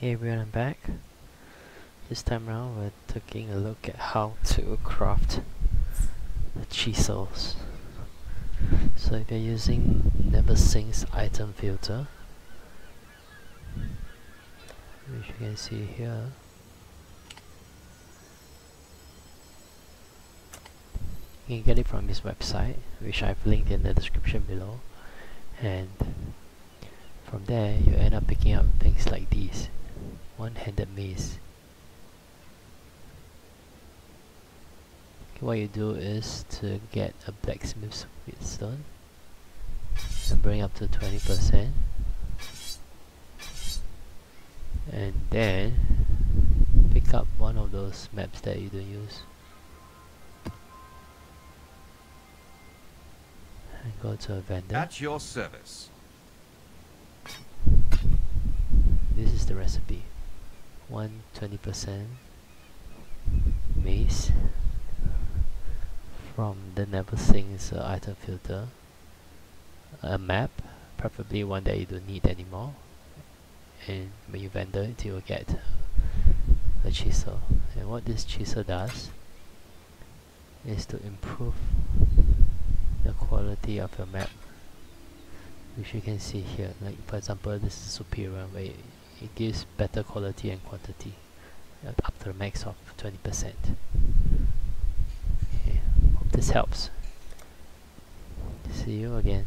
Hey everyone, I'm back. This time around we're taking a look at how to craft the chisels. So if you're using NeverSink's item filter, which you can see here, you can get it from his website, which I've linked in the description below. And from there, you end up picking up things like these one-handed mace. Okay, what you do is to get a blacksmith's whetstone and bring up to 20% and then pick up one of those maps that you don't use and go to a vendor At your service. this is the recipe. One 20% mace from the NeverSink's uh, item filter. A map preferably one that you don't need anymore. And when you vendor it you will get a chisel. And what this chisel does is to improve the quality of your map which you can see here. Like for example this is superior where it, gives better quality and quantity uh, up to the max of 20% okay. hope this helps see you again